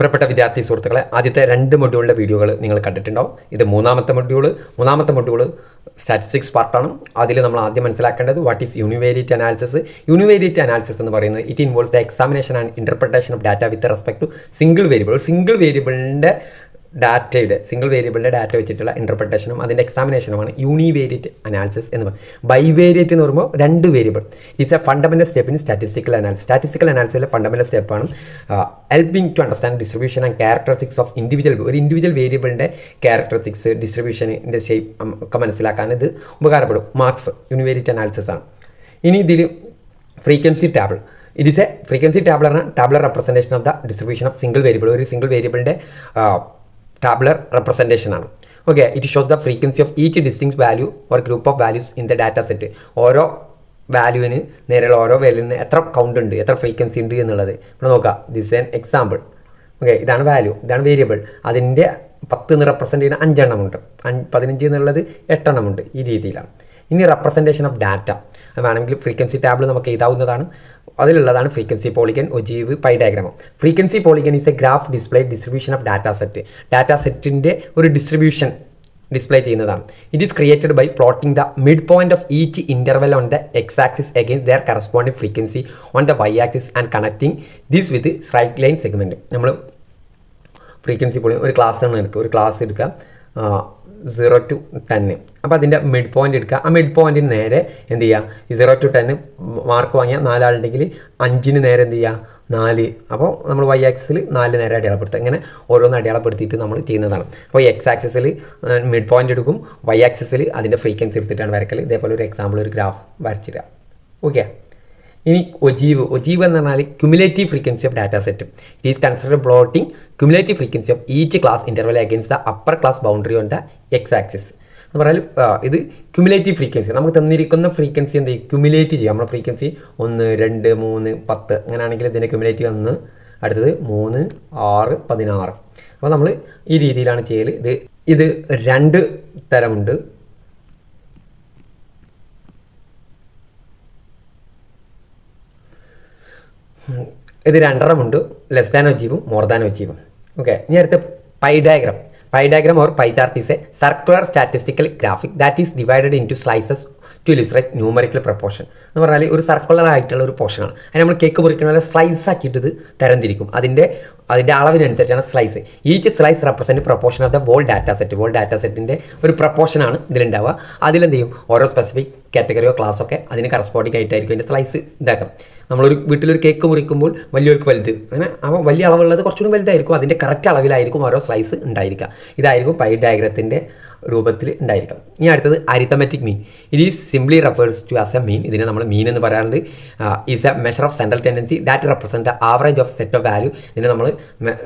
പ്രിയപ്പെട്ട വിദ്യാർത്ഥി സുഹൃത്തുക്കളെ ആദ്യത്തെ രണ്ട് മൊഡ്യൂളിന്റെ വീഡിയോകൾ നിങ്ങൾ കണ്ടിട്ടുണ്ടാവും. ഇത് മൂന്നാമത്തെ മൊഡ്യൂൾ മൂന്നാമത്തെ മൊഡ്യൂൾ സ്റ്റാറ്റിസ്റ്റിക്സ് പാർട്ടാണ് അതിൽ നമ്മൾ ആദ്യം മനസ്സിലാക്കേണ്ടത് what is univariate analysis univariate analysis എന്ന് പറയുന്നത് it involves the examination and interpretation of data with respect to single variable single വേരിയബിളിന്റെ ഡാറ്റയുടെ സിംഗിൾ വേരിയബിളിന്റെ ഡാറ്റ വെച്ചിട്ടുള്ള ഇന്റർപ്രിട്ടേഷനും അതിന്റെ എക്സാമിനേഷനുമാണ് യൂണിവേരിയറ്റ് അനാലിസിസ് എന്ന് പറയുന്നത് ബൈവേരിയറ്റ് എന്ന് പറയുമ്പോൾ രണ്ട് variable it's a fundamental step in statistical analysis statistical അനാലിസിലെ fundamental സ്റ്റെപ്പാണ് helping to understand distribution and characteristics of individual ഒരു ഇൻഡിവിജ്വൽ വേരിയബിളിന്റെ ക്യാരക്ടറിസ്റ്റിക്സ് ഡിസ്ട്രിബ്യൂഷന്റെ ഷേപ്പ് ഒക്കെ മനസ്സിലാക്കാൻ ഇത് ഉപകാരപ്പെടും. മാർക്സ് യൂണിവേരിയറ്റ് അനാലിസിസ് ആണ്. ഇനി ഇതിൽ frequency table it is a frequency ടാബ്ലറാണ് tabular representation of the distribution of single variable ഒരു സിംഗിൾ വേരിയബിളിന്റെ ടാബ്ലർ റെപ്രസെന്റേഷൻ ആണ്. Okay it shows the frequency of each distinct value or group of values in the data set ഓരോ വാല്യൂവിന് നേരെയുള്ള ഓരോ വാല്യൂവിന് എത്ര count ഉണ്ട് എത്ര ഫ്രീക്വൻസി ഉണ്ട് എന്നുള്ളത്. ഇവിടെ നോക്കാം ദിസ് ആൻ എക്സാമ്പിൾ ഓക്കെ ഇതാണ് വാല്യൂ ഇതാണ് വേരിയബിൾ അതിന്റെ പത്ത് എന്ന് റെപ്രസെന്റ് ചെയ്യുന്ന അഞ്ചെണ്ണമുണ്ട്. അഞ്ച് പതിനഞ്ച് എന്നുള്ളത് എട്ടെണ്ണമുണ്ട് ഈ രീതിയിലാണ്. ഇനി റെപ്രസെന്റേഷൻ ഓഫ് ഡാറ്റ വേണമെങ്കിൽ ഫ്രീക്വൻസി ടാബിൾ നമുക്ക് എഴുതാവുന്നതാണ്. അതിലുള്ളതാണ് frequency polygon ogive pie diagram frequency polygon is a graph display distribution of data set data സെറ്റിന്റെ ഒരു ഡിസ്ട്രിബ്യൂഷൻ ഡിസ്പ്ലേ ചെയ്യുന്നതാണ്. It is created by plotting the mid point of each interval on the x axis against their corresponding frequency on the y axis and connecting this with straight line segment നമ്മൾ frequency poly ഒരു class ആണ് എടുക്കുക. ഒരു class എടുക്കുക. Zero to ten അപ്പോൾ അതിന്റെ mid point എടുക്കുക. ആ മിഡ് പോയിന്റിന് നേരെ എന്ത് ചെയ്യുക? ഈ സീറോ ടു ടെന്ന് മാർക്ക് വാങ്ങിയ നാലാളുണ്ടെങ്കിൽ അഞ്ചിന് നേരെ എന്ത് ചെയ്യുക? നാല്. അപ്പോൾ നമ്മൾ വൈ ആക്സിൽ നാല് നേരെ അടയാളപ്പെടുത്തുക. ഇങ്ങനെ ഓരോന്ന് അടയാളപ്പെടുത്തിയിട്ട് നമ്മൾ ചെയ്യുന്നതാണ്. അപ്പോൾ എക്സ് ആക്സിൽ മിഡ് പോയിന്റ് എടുക്കും. വൈ ആക്സിൽ അതിന്റെ ഫ്രീക്വൻസി എടുത്തിട്ടാണ് വരക്കൽ ഇതേപോലെ ഒരു എക്സാമ്പിൾ ഒരു ഗ്രാഫ് വരച്ചിടുക. ഓക്കെ ഇനി ഒജീവ് ഒജീവ് എന്ന് പറഞ്ഞാൽ cumulative frequency of data set it is consider plotting cumulative frequency of each class interval against the upper class boundary on the x axis എന്ന് പറഞ്ഞാൽ ഇത് ക്യുമുലേറ്റീവ് ഫ്രീക്വൻസി നമുക്ക് തന്നിരിക്കുന്ന ഫ്രീക്വൻസി എന്ത് ക്യുമുലേറ്റ് ചെയ്യും. നമ്മുടെ ഫ്രീക്വൻസി ഒന്ന് രണ്ട് മൂന്ന് പത്ത് അങ്ങനെയാണെങ്കിൽ ഇതിന്റെ ക്യുമുലേറ്റീവ് ഒന്ന് അടുത്തത് മൂന്ന് ആറ് പതിനാറ്. അപ്പോൾ നമ്മൾ ഈ രീതിയിലാണ് ചെയ്യൽ ഇത് ഇത് രണ്ട് തരമുണ്ട്. ഇത് രണ്ടെണ്ണമുണ്ട് ലെസ് ദാൻ ഒജീവും മോർ ദാൻ ഒജീവും ഓക്കെ ഇനി അടുത്ത pie diagram pie diagram or pie chart a circular statistical graphic that is divided into slices to illustrate numerical proportion എന്ന് പറഞ്ഞാൽ ഒരു സർക്കുലർ ആയിട്ടുള്ള ഒരു പോർഷനാണ് അതിന് നമ്മൾ കേക്ക് മുറിക്കുന്ന പോലെ സ്ലൈസ് ആക്കിയിട്ട് ഇത് തരംതിരിക്കും. അതിന്റെ അതിന്റെ അളവിനനുസരിച്ചാണ് slice each slice represent proportion of the whole data set whole data സെറ്റിന്റെ ഒരു പ്രപ്പോർഷനാണ് ഇതിലുണ്ടാവുക. അതിലെന്ത് ചെയ്യും? ഓരോ സ്പെസിഫിക് കാറ്റഗറിയോ ക്ലാസ്സൊക്കെ അതിന് കറസ്പോണ്ടിങ് ആയിട്ടായിരിക്കും അതിന്റെ സ്ലൈസ് ഇതാക്കാം. നമ്മളൊരു വീട്ടിലൊരു കേക്ക് മുറിക്കുമ്പോൾ വലിയവർക്ക് വലുത്. അങ്ങനെ അപ്പോൾ വലിയ അളവുള്ളത് കുറച്ചുകൂടി വലുതായിരിക്കും. അതിന്റെ കറക്റ്റ് അളവിലായിരിക്കും ഓരോ സ്ലൈസ് ഉണ്ടായിരിക്കുക. ഇതായിരിക്കും പൈ ഡയഗ്രത്തിന്റെ രൂപത്തിൽ ഉണ്ടായിരിക്കാം ഇനി അടുത്തത് arithmetic mean it is simply refers to as a mean ഇതിനെ നമ്മൾ മീൻ എന്ന് പറയാറുണ്ട്. Is a measure of central tendency that represent the average of set of value ഇതിനെ നമ്മൾ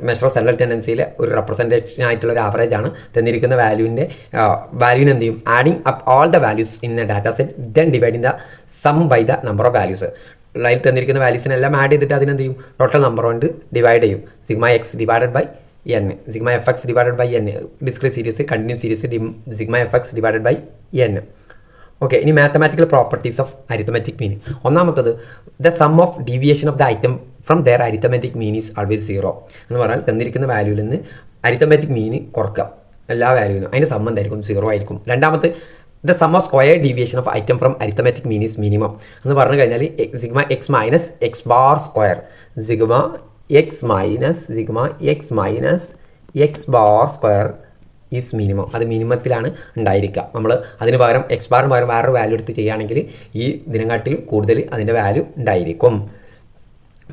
മെഷർ ഓഫ് സെൻട്രൽ ടെൻഡൻസിയിലെ ഒരു റെപ്രസെന്റേഷൻ ആയിട്ടുള്ള ഒരു ആവറേജ് ആണ് തന്നിരിക്കുന്ന വാല്യൂവിന്റെ വാല്യൂവിന് എന്ത് ചെയ്യും? Adding up all the values in a data set then dividing the sum by the number of values ലൈൽ തന്നിരിക്കുന്ന വാല്യൂസിനെല്ലാം ആഡ് ചെയ്തിട്ട് അതിനെന്ത് ചെയ്യും? ടോട്ടൽ നമ്പർ കൊണ്ട് ഡിവൈഡ് ചെയ്യും. Sigma x divided by n sigma f x divided by n discrete series continuous series d sigma f x divided by n okay ഇനി mathematical properties of arithmetic mean ഒന്നാമത്തത് the sum of deviation of the item from their arithmetic mean is always zero എന്ന് പറഞ്ഞാൽ തന്നിരിക്കുന്ന വാല്യൂവിൽ നിന്ന് arithmetic മീൻ കുറക്കുക. എല്ലാ വാല്യൂവിനും അതിന്റെ സംബന്ധമായിരിക്കും zero ആയിരിക്കും. രണ്ടാമത്തെ the sum square deviation of item from arithmetic mean is minimum എന്ന് പറഞ്ഞു കഴിഞ്ഞാൽ sigma x minus x bar square sigma x minus sigma x minus x bar square is minimum അത് മിനിമത്തിലാണ് ഉണ്ടായിരിക്കുക. നമ്മൾ അതിന് പകരം എക്സ് ബാറിന് പകരം വേറൊരു വാല്യൂ എടുത്ത് ചെയ്യുകയാണെങ്കിൽ ഈ ദിനങ്ങാട്ടിൽ കൂടുതൽ അതിന്റെ വാല്യൂ ഉണ്ടായിരിക്കും.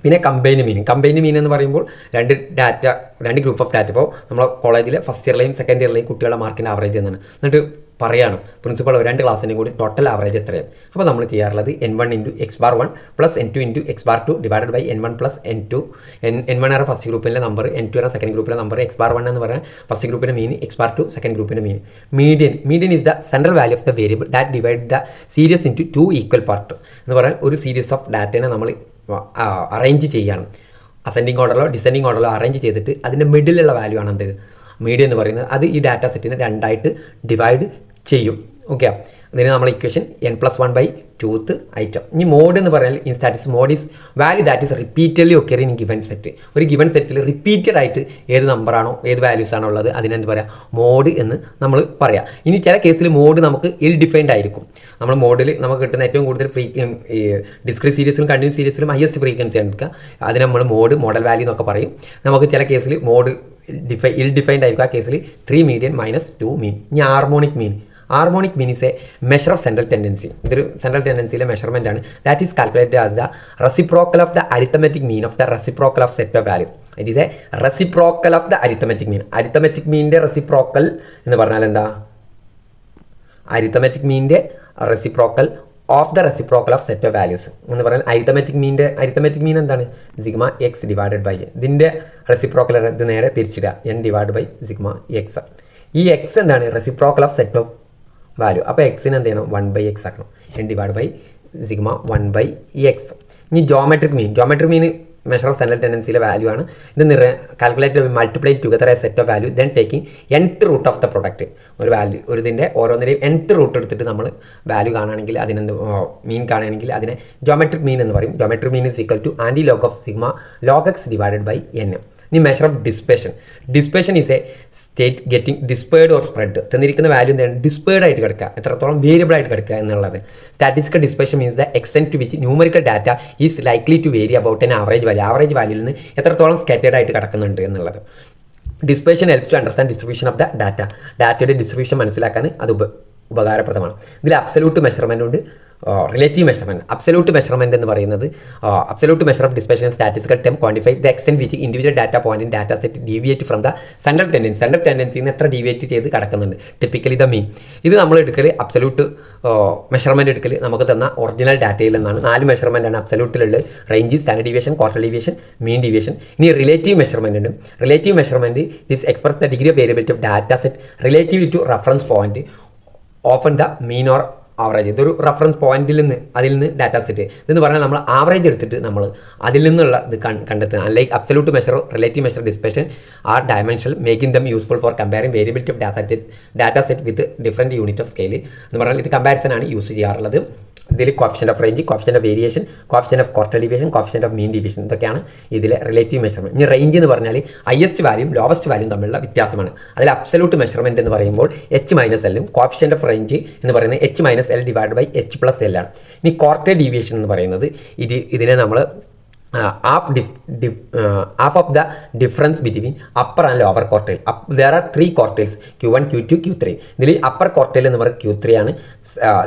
പിന്നെ കമ്പൈൻഡ് മീൻ കമ്പൈൻഡ് മീൻ എന്ന് പറയുമ്പോൾ രണ്ട് ഡാറ്റ രണ്ട് ഗ്രൂപ്പ് ഓഫ് ഡാറ്റ ഇപ്പോൾ നമ്മളെ കോളേജിലെ ഫസ്റ്റ് ഇയറിലെയും സെക്കൻഡ് ഇയറിലെയും കുട്ടികളുടെ മാർക്കിന്റെ ആവറേജ് എന്നാണ്. എന്നിട്ട് പറയാണ്. പ്രിൻസിപ്പൾ രണ്ട് ക്ലാസ്സിന്റെയും കൂടി ടോട്ടൽ ആവറേജ് എത്രയാണ്? അപ്പോൾ നമ്മൾ ചെയ്യാറുള്ളത്? N one into x bar one plus n two into x bar two divided by n one plus n two n n one ആണ് ഫസ്റ്റ് ഗ്രൂപ്പിന്റെ നമ്പർ എൻ ടു ആണ് സെക്കൻഡ് ഗ്രൂപ്പിലെ നമ്പർ എക്സ് ബാർ വൺ എന്ന് പറഞ്ഞാൽ first ഗ്രൂപ്പിന്റെ mean x bar two second ഗ്രൂപ്പിന്റെ mean median median is the central value of the variable that divide the series into two equal part എന്ന് പറഞ്ഞാൽ ഒരു series of ഡാറ്റേനെ നമ്മൾ അറേഞ്ച് ചെയ്യണം. അസെൻഡിങ് ഓർഡറിലോ ഡിസെൻഡിങ് ഓർഡറിലോ അറേഞ്ച് ചെയ്തിട്ട് അതിന്റെ മിഡിലുള്ള വാല്യൂ ആണ് എന്ത് മീഡിയം എന്ന് പറയുന്നത് അത് ഈ ഡാറ്റ സെറ്റിനെ രണ്ടായിട്ട് ഡിവൈഡ് ചെയ്യും. ഓക്കെ അതിന് നമ്മൾ equation n plus one by twoth item ഇനി മോഡ് എന്ന് പറഞ്ഞാൽ in stats mode is value that is repeatedly ഒക്കെ ഇൻ ഗിവൻ സെറ്റ് ഒരു ഗിവൻ സെറ്റിൽ റിപ്പീറ്റഡ് ആയിട്ട് ഏത് നമ്പറാണോ ഏത് വാല്യൂസ് ആണോ ഉള്ളത് അതിനെന്ത് പറയാം? മോഡ് എന്ന് നമ്മൾ പറയാം. ഇനി ചില കേസിൽ മോഡ് നമുക്ക് ഇൽ ഡിഫൈൻഡ് ആയിരിക്കും നമ്മൾ മോഡിൽ നമുക്ക് കിട്ടുന്ന ഏറ്റവും കൂടുതൽ ഫ്രീ ഡിസ്ക്രീറ്റ് സീരീസിലും കണ്ടിന്യൂ സീരീസിലും ഹയസ്റ്റ് ഫ്രീക്വൻസി എടുക്കുക. അതിന് നമ്മൾ മോഡ് മോഡൽ വാല്യൂ എന്നൊക്കെ പറയും. നമുക്ക് ചില കേസിൽ മോഡ് ഡിഫൈ ഇൽ ഡിഫൈൻഡ് ആയിരിക്കും. ആ കേസിൽ three median minus two mean ഇനി harmonic mean harmonic means a measure of central tendency ഇതൊരു സെൻട്രൽ ടെൻഡൻസിയിലെ മെഷർമെന്റ് ആണ്. That is calculated as the reciprocal of the arithmetic mean of the reciprocal of set of value it is a reciprocal of the arithmetic mean arithmetic മീനിന്റെ reciprocal എന്ന് പറഞ്ഞാൽ എന്താ? Arithmetic മീനിന്റെ reciprocal of the reciprocal of set of values എന്ന് പറഞ്ഞാൽ arithmetic മീനിന്റെ arithmetic mean എന്താണ്? Sigma X divided by ഇതിന്റെ റെസിപ്രോക്കൽ ഇത് നേരെ തിരിച്ചിടുക. N divide by sigma x ഈ എക്സ് എന്താണ്? Reciprocal of set of value അപ്പോൾ എക്സിന് എന്ത് ചെയ്യണം? വൺ ബൈ എക്സ് ആക്കണം. N divide by sigma one by x ഇനി geometric mean geometric mean measure of central ടെൻഡൻസിയിലെ value ആണ്. ഇത് നിറ calculate multiply together a set of value then taking nth root of the product ഒരു value ഒരു ഇതിന്റെ ഓരോന്നിന്റെയും nth root എടുത്തിട്ട് നമ്മൾ വാല്യൂ കാണുകയാണെങ്കിൽ അതിനെന്ത് മീൻ കാണുകയാണെങ്കിൽ അതിനെ ജോമെട്രിക് മീൻ എന്ന് പറയും. Geometric mean is equal to anti log of sigma log x divided by n ഇനി measure of dispersion dispersion is a state getting dispersed or spread തന്നിരിക്കുന്ന വാല്യൂ എന്താണ്? ഡിസ്പേർഡ് ആയിട്ട് കിടക്കുക. എത്രത്തോളം വേരിയബിൾ ആയിട്ട് കിടക്കുക എന്നുള്ളത്. Statistical dispersion means the extent to which numerical data is likely to vary about an average value average വാല്യൂവിൽ നിന്ന് എത്രത്തോളം സ്കാറ്റേഡ് ആയിട്ട് കിടക്കുന്നുണ്ട് എന്നുള്ളത്. Dispersion helps to understand distribution of the data ഡാറ്റയുടെ ഡിസ്ട്രിബ്യൂഷൻ മനസ്സിലാക്കാൻ അത് ഉപകാരപ്രദമാണ്. ഇതിൽ അബ്സലൂട്ട് മെഷർമെന്റ് ഉണ്ട്. റിലേറ്റീവ് മെഷർമെന്റ് അബ്സലൂട്ട് മെഷർമെന്റ് എന്ന് പറയുന്നത് absolute measure of dispersion statistical term quantify the extent which individual data point data set deviate from the central tendency central ടെൻഡൻസിയിൽ നിന്ന് എത്ര ഡീവിയേറ്റ് ചെയ്ത് കിടക്കുന്നുണ്ട്? ടിപ്പിക്കലി ദ മീൻ ഇത് നമ്മൾ എടുക്കൽ അബ്സലൂട്ട് മെഷർമെന്റ് എടുക്കൽ നമുക്ക് തന്ന ഒറിജിനൽ ഡാറ്റയിൽ നിന്നാണ്. നാല് മെഷർമെന്റ് ആണ് അബ്സല്യൂട്ടിലുള്ളത് range stand deviation quartile deviation mean deviation ഇനി റിലേറ്റീവ് മെഷർമെന്റ് ഉണ്ട്. Relative measurement is express the degree of variability of data set relative to reference point often the mean or average ഇതൊരു reference പോയിന്റിൽ നിന്ന് അതിൽ നിന്ന് data set ഇതെന്ന് പറഞ്ഞാൽ നമ്മൾ ആവറേജ് എടുത്തിട്ട് നമ്മൾ അതിൽ നിന്നുള്ള ഇത് കണ്ടെത്തുക. Like absolute measure relative measure dispersion are dimension making them useful for comparing variability of data set data set with different unit of scale എന്ന് പറഞ്ഞാൽ ഇത് കമ്പാരിസൺ ആണ് യൂസ് ചെയ്യാറുള്ളത്. ഇതിൽ coefficient of range coefficient of variation coefficient of quartile division coefficient of mean division ഇതൊക്കെയാണ് ഇതിലെ relative measurement ഇനി range എന്ന് പറഞ്ഞാൽ ഹയസ്റ്റ് വാല്യൂം ലോവസ്റ്റ് വാല്യൂം തമ്മിലുള്ള വ്യത്യാസമാണ്. അതിൽ അബ്സലൂട്ട് മെഷർമെന്റ് എന്ന് പറയുമ്പോൾ എച്ച് മൈനസ് എല്ലും കോഫിഷ്യൻ ഓഫ് റേഞ്ച് എന്ന് പറയുന്നത് H minus L divide by H plus L ആണ്. ഇനി ക്വാർട്ടർ ഡീവിയേഷൻ എന്ന് പറയുന്നത് ഇത് ഇതിനെ നമ്മൾ half diff half of the difference between upper and lower quartile there are three quartiles Q one Q two Q three ഇതിൽ upper quartile എന്ന് പറയുന്നത് ക്യൂ ത്രീ ആണ്.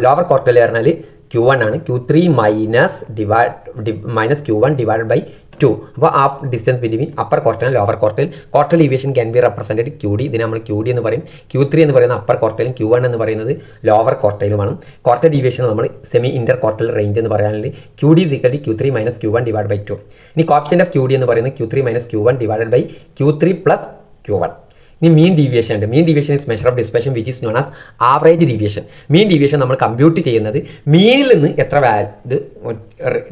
ലോവർ ക്വാർട്ടൈൽ പറഞ്ഞാൽ ക്യൂ വൺ ആണ്. Q three minus divide minus Q one divide by two അപ്പോൾ half distance between upper quartile lower quartile quartile deviation can be represented Q D ഇതിനെ നമ്മൾ Q D എന്ന് പറയും. Q three എന്ന് പറയുന്ന upper ക്വാർട്ടലും Q one എന്ന് പറയുന്നത് lower ക്വാർട്ടയിലുമാണ് ക്വാർട്ടൽ ഡീവിയേഷൻ നമ്മൾ സെമി ഇന്റർ ക്വാർട്ടൽ റേഞ്ച് എന്ന് പറയാനുള്ള Q D സിക്കൽ Q three minus Q one divide by two ഇനി കോഫിഷ്യന്റ് ഓഫ് ക്യൂ ഡി എന്ന് പറയുന്നത് Q three minus Q one divide by Q three plus Q one ഇനി mean deviation ഉണ്ട്. Mean deviation is measure of dispersion which is known as average deviation mean deviation നമ്മൾ compute ചെയ്യുന്നത് മീനിൽ നിന്ന് എത്ര ഇത്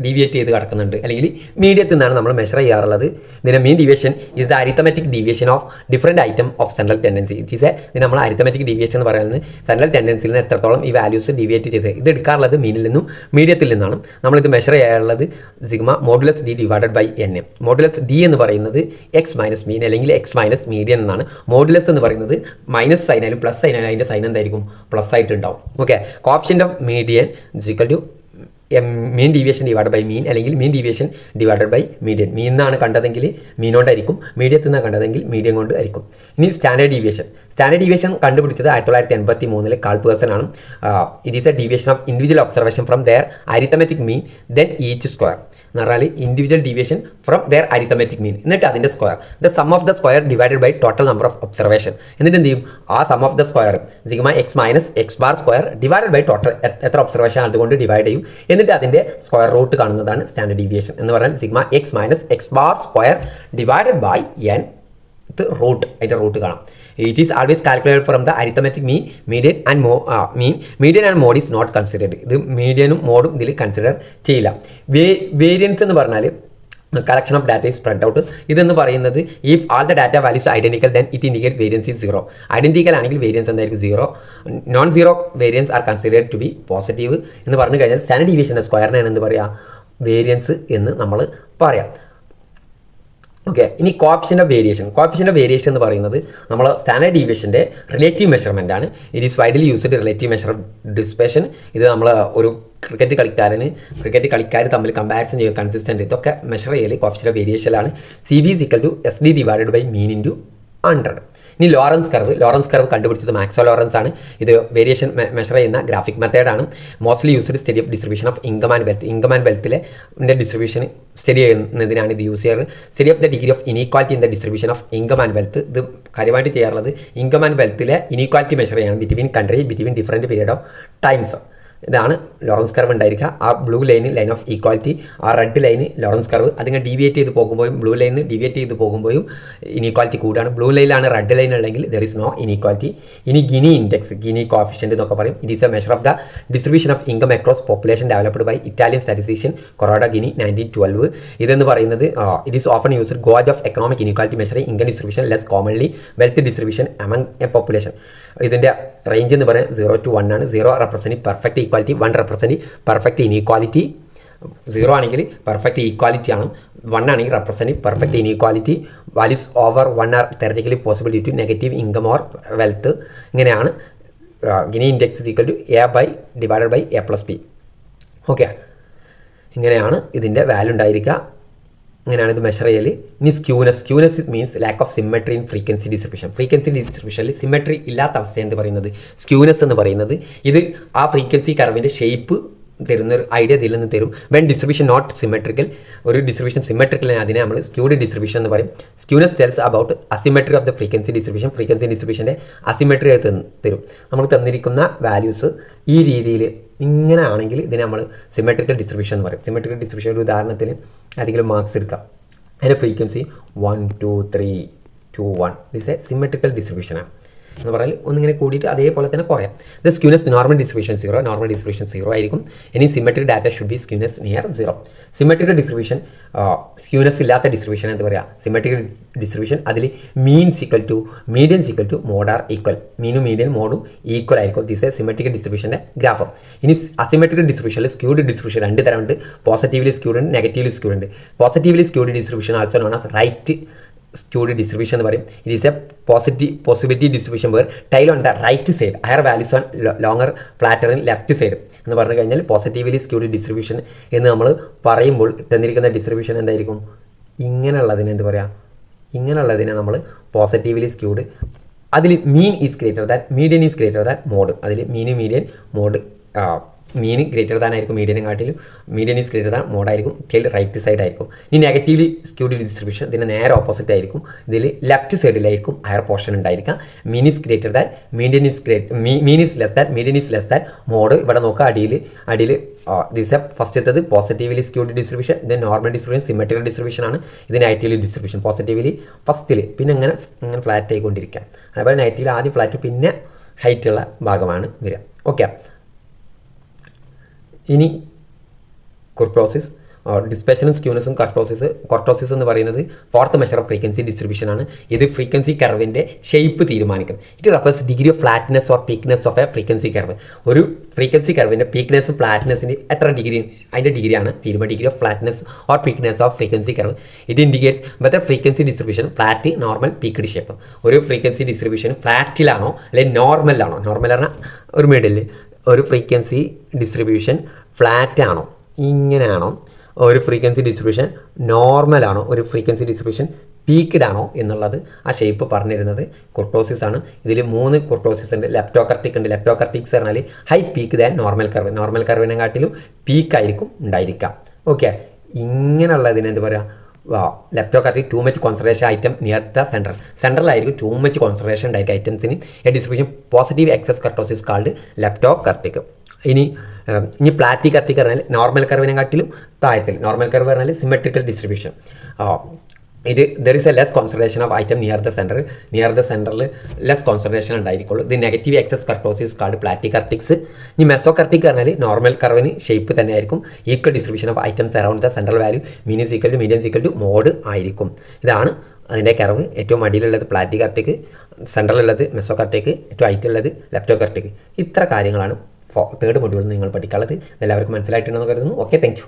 ഡീവിയേറ്റ് ചെയ്ത് കിടക്കുന്നുണ്ട്. അല്ലെങ്കിൽ മീഡിയത്തിൽ നിന്നാണ് നമ്മൾ മെഷർ ചെയ്യാറുള്ളത്. ഇതിന് mean deviation is the arithmetic deviation of different item of central tendency it is a ഇത് നമ്മൾ അരിത്തമെറ്റിക് ഡീവിയേഷൻ എന്ന് പറയുന്നത് സെൻട്രൽ ടെൻഡൻസിയിൽ നിന്ന് എത്രത്തോളം ഈ വാല്യൂസ് ഡീവിയേറ്റ് ചെയ്ത് ഇത് എടുക്കാറുള്ളത് മീനിൽ നിന്നും മീഡിയത്തിൽ നിന്നാണ്. നമ്മളിത് മെഷർ ചെയ്യാറുള്ളത് sigma modulus D divided by N M modulus D എന്ന് പറയുന്നത് എക്സ് മൈനസ് മീൻ അല്ലെങ്കിൽ എക്സ് മൈനസ് മീഡിയൻ എന്നാണ്. മോഡുലസ് എന്ന് പറയുന്നത് മൈനസ് സൈൻ ആയാലും പ്ലസ് സൈൻ ആയാലും അതിന്റെ സൈൻ എന്തായിരിക്കും? പ്ലസ് ആയിട്ട് ഉണ്ടാവും okay coefficient of median equal to mean deviation divide by mean അല്ലെങ്കിൽ mean deviation divided by median mean എന്നാണ് കണ്ടതെങ്കിൽ മീനോണ്ടായിരിക്കും മീഡിയത്തിൽ നിന്നാണ് കണ്ടതെങ്കിൽ മീഡിയം കൊണ്ട് ആയിരിക്കും. ഇനി സ്റ്റാൻഡേർഡ് ഡീവിയേഷൻ സ്റ്റാൻഡേർഡ് ഡീവിയേഷൻ കണ്ടുപിടിച്ചത് ആയിരത്തി തൊള്ളായിരത്തി എൺപത്തി മൂന്നിലെ കാൾ പേഴ്സൺ ആണ് it is a deviation of individual observation from their arithmetic mean then each square എന്ന് പറഞ്ഞാൽ individual deviation from their arithmetic mean എന്നിട്ട് അതിന്റെ square the sum of the square divided by total number of observation എന്നിട്ട് എന്ത് ചെയ്യും? ആ sum of the square sigma X minus X bar square divided by total എത്ര observation അതുകൊണ്ട് divide ചെയ്യും. എന്നിട്ട് അതിന്റെ സ്ക്വയർ റൂട്ട് കാണുന്നതാണ് സ്റ്റാൻഡേർഡ് ഡീവിയേഷൻ എന്ന് പറഞ്ഞാൽ sigma X minus X bar square divided by N root അതിന്റെ റൂട്ട് കാണാം. It is always calculated from the arithmetic mean median and മോ mean median and mode is not considered ഇത് മീഡിയനും മോഡും ഇതിൽ കൺസിഡർ ചെയ്യില്ല. വേരിയൻസ് എന്ന് പറഞ്ഞാൽ collection of data is spread out ഇതെന്ന് പറയുന്നത് if all the data values identical then it indicate variance is zero identical ആണെങ്കിൽ വേരിയൻസ് എന്തായിരിക്കും? Zero non zero variance are considered to be positive എന്ന് പറഞ്ഞു കഴിഞ്ഞാൽ സ്റ്റാൻഡേർഡ് ഡീവിയേഷന്റെ സ്ക്വയറിനാണ് എന്ത് പറയുക വേരിയൻസ് എന്ന് നമ്മൾ പറയാം. ഓക്കെ ഇനി കോഫിഷ്യന്റെ വേരിയേഷൻ കോഫിഷ്യന്റെ വേരിയേഷൻ എന്ന് പറയുന്നത് നമ്മൾ സ്റ്റാൻഡേർഡ് ഡീവിയേഷന്റെ റിലേറ്റീവ് മെഷർമെന്റ് ആണ്. It is widely used relative measure dispersion ഇത് നമ്മൾ ഒരു ക്രിക്കറ്റ് കളിക്കാരന് ക്രിക്കറ്റ് കളിക്കാർ തമ്മിൽ കമ്പാരിസൺ ചെയ്യുക കൺസിസ്റ്റന്റ് ഇതൊക്കെ മെഷർ ചെയ്യൽ കോഫിഷ്യന്റെ വേരിയേഷനിലാണ് C V equal to S D divided by mean into hundred ഇനി ലോറൻസ് കർവ് ലോറൻസ് കർവ് കണ്ടുപിടിച്ചത് മാക്സോ ലോറൻസ് ആണ്. ഇത് വേരിയേഷൻ മെഷർ ചെയ്യുന്ന ഗ്രാഫിക് മെത്തേഡാണ് mostly used study of distribution of income and wealth income and വെൽത്തിലെ distribution study ചെയ്യുന്നതിനാണ് ഇത് use ചെയ്യാറ് study of the degree of inequality in the distribution of income and wealth ഇത് കാര്യമായിട്ട് ചെയ്യാറുള്ളത് ഇൻകം ആൻഡ് വെൽത്തിലെ ഇനീക്വാലിറ്റി മെഷർ ചെയ്യണം. Between country between different period of times ഇതാണ് Lorenz curve ഉണ്ടായിരിക്കുക. ആ blue line line of equality ആ red line Lorenz curve അതിങ്ങനെ deviate ചെയ്ത് പോകുമ്പോഴും ബ്ലൂ ലൈന് ഡീവിയേറ്റ് ചെയ്ത് പോകുമ്പോഴും ഇനീക്വാലിറ്റി കൂടാണ് ബ്ലൂ ലൈനിലാണ് റെഡ് ലൈൻ ഉള്ളെങ്കിൽ ദർ ഇസ് നോ ഇനീക്വാലിറ്റി ഇനി ഗിനി ഇൻഡെക്സ് ഗിനി കോഫിഷ്യന്റ് എന്നൊക്കെ പറയും. It is a measure of the distribution of income across population developed by Italian statistician Corrado Gini nineteen twelve ഇതെന്ന് പറയുന്നത് it is often used gauge of economic inequality measuring income distribution less commonly wealth distribution among a population ഇതിന്റെ range എന്ന് പറയുന്നത് zero to one ആണ്. Zero represent perfect equality one represent perfect inequality zero ആണെങ്കിൽ perfect equality ആണ്. One ആണെങ്കിൽ represent perfect inequality values over one are തെരഞ്ഞെടുക്കലി possibility to negative income or wealth ഇങ്ങനെയാണ് Gini index equal to A by divided by A plus B okay ഇങ്ങനെയാണ് ഇതിന്റെ value ഉണ്ടായിരിക്കുക. ഇങ്ങനെയാണ് ഇത് measure ചെയ്യൽ ഇനി skewness skewness means lack of symmetry in frequency distribution frequency ഡിസ്ട്രിബ്യൂഷനിൽ symmetry ഇല്ലാത്ത അവസ്ഥ എന്ന് പറയുന്നത്? സ്ക്യൂനസ് എന്ന് പറയുന്നത് ഇത് ആ ഫ്രീക്വൻസി കർവിന്റെ ഷേപ്പ് തരുന്ന ഒരു ഐഡിയ ഇതിൽ നിന്ന് തരും. വെൻ ഡിസ്ട്രിബ്യൂഷൻ നോട്ട് സിമെട്രിക്കൽ ഒരു ഡിസ്ട്രിബ്യൂഷൻ സിമെട്രിക്കൽ അതിനെ നമ്മൾ സ്ക്യൂഡ് ഡിസ്ട്രിബ്യൂഷൻ എന്ന് പറയും. Skewness tells about asymmetry of the frequency distribution frequency ഡിസ്ട്രിബ്യൂഷന്റെ asymmetry തരും. നമുക്ക് തന്നിരിക്കുന്ന വാല്യൂസ് ഈ രീതിയിൽ ഇങ്ങനെ ആണെങ്കിൽ ഇതിനെ നമ്മൾ സിമെട്രിക്കൽ ഡിസ്ട്രിബ്യൂഷൻ എന്ന് പറയും. സിമെട്രിക്കൽ ഡിസ്ട്രിബ്യൂഷൻ ഒരു ഉദാഹരണത്തിന് ഏതെങ്കിലും മാർക്സ് എടുക്കാം. അതിന്റെ frequency one two three two one this a symmetrical ഡിസ്ട്രിബ്യൂഷനാണ് എന്ന് പറഞ്ഞാൽ ഒന്നിങ്ങനെ കൂടിയിട്ട് അതേപോലെ തന്നെ കുറയാം. The skewness normal distribution zero normal distribution zero ആയിരിക്കും. ഇനി symmetric data should be skewness near zero symmetric distribution skewness ഇല്ലാത്ത ഡിസ്ട്രിബ്യൂഷൻ എന്ന് പറയാം? സിമെട്രിക് ഡിസ്ട്രിബ്യൂഷൻ അതിൽ mean equal to median equal to mode are equal മീനും മീഡിയൻ മോഡും equal ആയിരിക്കും. This a symmetric ഡിസ്ട്രിബ്യൂഷന്റെ ഗ്രാഫ് ഇനി അസിമെട്രിക് ഡിസ്ട്രിബ്യൂഷനിൽ സ്ക്യൂഡ് ഡിസ്ട്രിബ്യൂഷൻ രണ്ട് തരമുണ്ട് പോസിറ്റീവ്ലി സ്ക്യൂഡ് ഉണ്ട് നെഗറ്റീവ്ലി സ്ക്യൂഡ് ഉണ്ട്. Positively skewed distribution also known as right skewed distribution എന്ന് പറയും. It is a positive possibility distribution where tail on the right side higher values on longer flatter in left side എന്ന് പറഞ്ഞു കഴിഞ്ഞാൽ positively skewed distribution എന്ന് നമ്മൾ പറയുമ്പോൾ തന്നിരിക്കുന്ന distribution എന്തായിരിക്കും? ഇങ്ങനെയുള്ളതിനെ എന്ത് പറയുക ഇങ്ങനെയുള്ളതിനെ നമ്മൾ പോസിറ്റീവ്ലി സ്ക്യൂഡ് അതിൽ mean is greater that median is greater that mode അതിൽ mean median mode mean greater than ആയിരിക്കും മീഡിയനെ കാട്ടിലും മീഡിയൻ ഈസ് ഗ്രേറ്റർ ദാൻ മോഡായിരിക്കും ടെയിൽ റൈറ്റ് സൈഡ് ആയിരിക്കും. ഇനി നെഗറ്റീവ്ലി സ്ക്യൂഡ് ഡിസ്ട്രിബ്യൂഷൻ ഇതിന് നേരെ ഓപ്പോസിറ്റ് ആയിരിക്കും. ഇതിൽ ലെഫ്റ്റ് സൈഡിലായിരിക്കും ഹയർ പോർഷൻ ഉണ്ടായിരിക്കാം mean is greater than median is great mean is less than median is less than mode ഇവിടെ നോക്കുക അടിയിൽ അടിയിൽ ദിസ് എ ഫസ്റ്റ് എത്തത് പോസിറ്റീവ്ലി സ്ക്യൂഡ് ഡിസ്ട്രിബ്യൂഷൻ ഇത് നോർമൽ ഡിസ്ട്രിബ്യൂഷൻ സിമെട്രിക്കൽ ഡിസ്ട്രിബ്യൂഷൻ ആണ്. ഇത് നെഗറ്റീവ്ലി ഡിസ്ട്രിബ്യൂഷൻ പോസിറ്റീവ്ലി ഫസ്റ്റിൽ പിന്നെ അങ്ങനെ ഇങ്ങനെ ഫ്ലാറ്റ് ആയിക്കൊണ്ടിരിക്കാം അതേപോലെ നെഗറ്റീവ് ആദ്യം ഫ്ലാറ്റ് പിന്നെ ഹൈറ്റുള്ള ഭാഗമാണ് വരിക. ഓക്കെ ഇനി കുർപ്രോസിസ് ഡിസ്പെഷനും സ്ക്യൂനസും കർട്ടോസിസ് കോർട്ടോസിസ് എന്ന് പറയുന്നത് fourth measure of frequency distribution ആണ്. ഇത് ഫ്രീക്വൻസി കർവിന്റെ ഷേപ്പ് തീരുമാനിക്കും. It refers degree of flatness or peakness of a frequency curve ഒരു ഫ്രീക്വൻസി കർവിന്റെ പീക്ക്നെസ്സും ഫ്ലാറ്റ്നെസ്സിന്റെ എത്ര ഡിഗ്രി അതിന്റെ ഡിഗ്രിയാണ് തീരുമാനം degree of flatness or peakness of frequency curve it indicates better frequency distribution flat normal peaked shape ഒരു ഫ്രീക്വൻസി ഡിസ്ട്രിബ്യൂഷൻ ഫ്ലാറ്റിലാണോ അല്ലെങ്കിൽ നോർമലാണോ നോർമൽ പറഞ്ഞാൽ ഒരു മിഡിൽ ഒരു ഫ്രീക്വൻസി ഡിസ്ട്രിബ്യൂഷൻ ഫ്ലാറ്റ് ആണോ? ഇങ്ങനെയാണോ? ഒരു ഫ്രീക്വൻസി ഡിസ്ട്രിബ്യൂഷൻ നോർമലാണോ ഒരു ഫ്രീക്വൻസി ഡിസ്ട്രിബ്യൂഷൻ പീക്ക്ഡ് ആണോ? എന്നുള്ളത് ആ ഷേപ്പ് പറഞ്ഞിരുന്നത്. കുർട്ടോസിസ് ആണ്. ഇതിൽ മൂന്ന് കുർട്ടോസിസ് ഉണ്ട്. ലെപ്റ്റോകർട്ടിക് ഉണ്ട്. ലെപ്റ്റോകർട്ടിക്സ് പറഞ്ഞാൽ high peak than normal curve normal കർവിനെക്കാട്ടിലും പീക്കായിരിക്കും ഉണ്ടായിരിക്കാം ഓക്കെ ഇങ്ങനെയുള്ളതിന് എന്താ പറയുക leptokurtic too much concentration item near the central സെൻട്രലായിരിക്കും too much concentration ഉണ്ടായിരിക്കും ഐറ്റംസിന് a description positive excess kurtosis called leptokurtic ഇനി ഇനി പ്ലാറ്റിക് കർട്ടിക് പറഞ്ഞാൽ നോർമൽ കർവിനെ കാട്ടിലും താഴത്തിൽ. നോർമൽ കർവ് പറഞ്ഞാൽ സിമെട്രിക്കൽ ഡിസ്ട്രിബ്യൂഷൻ ഇത് there is a less concentration of item near the centre near the സെന്ററിൽ ലെസ് കോൺസെൻട്രേഷൻ ഉണ്ടായിരിക്കുള്ളൂ. ഇത് negative excess kurtosis called platykurtics ഇനി മെസോ കർട്ടിക് പറഞ്ഞാൽ നോർമൽ കർവിന് ഷേപ്പ് തന്നെയായിരിക്കും. Equal distribution of items around the central value mean equal to median equal to mode ആയിരിക്കും. ഇതാണ് അതിന്റെ കർവ് ഏറ്റവും അടിയിലുള്ളത് പ്ലാറ്റി കർട്ടിക് സെൻട്രലുള്ളത് മെസോ കർട്ടിക് ഏറ്റവും ഹൈറ്റുള്ളത് ലെപ്റ്റോകർട്ടിക് ഇത്ര കാര്യങ്ങളാണ് തേർഡ് മൊഡ്യൂളിൽ നിങ്ങൾ പഠിക്കാനുള്ളത്. എല്ലാവർക്കും മനസ്സിലായിട്ടുണ്ടെന്ന് കരുതുന്നു. Okay thank